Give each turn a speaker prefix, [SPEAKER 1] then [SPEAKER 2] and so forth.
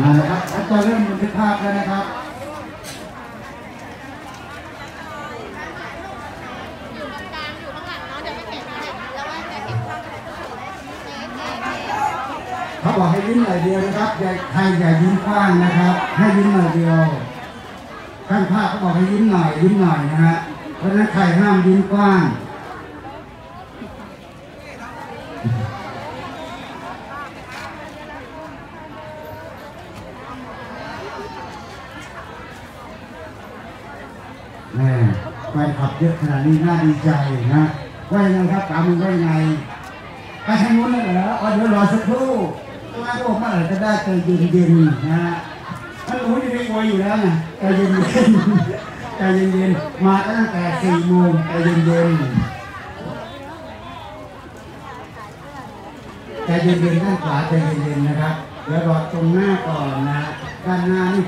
[SPEAKER 1] มาแล้วครับแล้วจะเริ่มบันทึกภาพแล้วนะครับ
[SPEAKER 2] อยู่ตรงกลางอยู่ข้างหลังเนนะแล้วว่าจะ
[SPEAKER 1] เขาบอกให้ยิ้มหน่อยเดียวนะครับอย่าใครอย่ายิ้มกว้างนะครับ ให้ยิ้มหน่อยเดียวข้างภาพเขาบอกให้ยิ้มหน่อยยิ้มหน่อยนะฮะเพราะฉะนั้นใครห้ามยิ้มกว้าง แม่แฟนขับเยอะขนาดนี้น่าดีใจนะว่ายังไงครับตามมึงว่ายังไงไปทางนู้นเลยเหรออ๋อเดี๋ยวรอสักครู่ตัวไอ้พวกเมื่อไหร่จะได้ใจเย็นๆนะฮะมันรู้จะได้โวยอยู่แล้วไงใจเย็นๆใจเย็นๆมาตั้งแต่สี่โมงใจเย็นๆใจเย็นๆด้านขวาใจเย็นๆนะครับเดี๋ยวรอตรงหน้าก่อนนะด้านหน้านี่